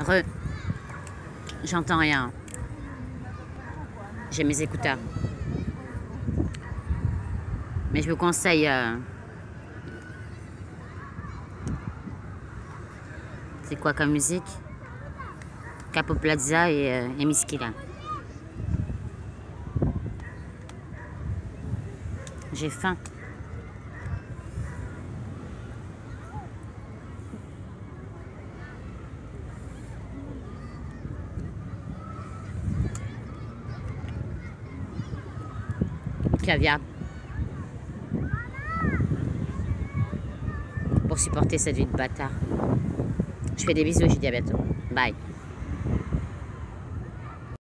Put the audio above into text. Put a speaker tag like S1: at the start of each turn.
S1: Re. J'entends rien. J'ai mes écouteurs. Mais je vous conseille... Euh, C'est quoi comme musique? Capo Plaza et, euh, et Miskila. J'ai faim. Caviar. Pour supporter cette vie de bâtard. Je fais des bisous, je dis à bientôt. Bye.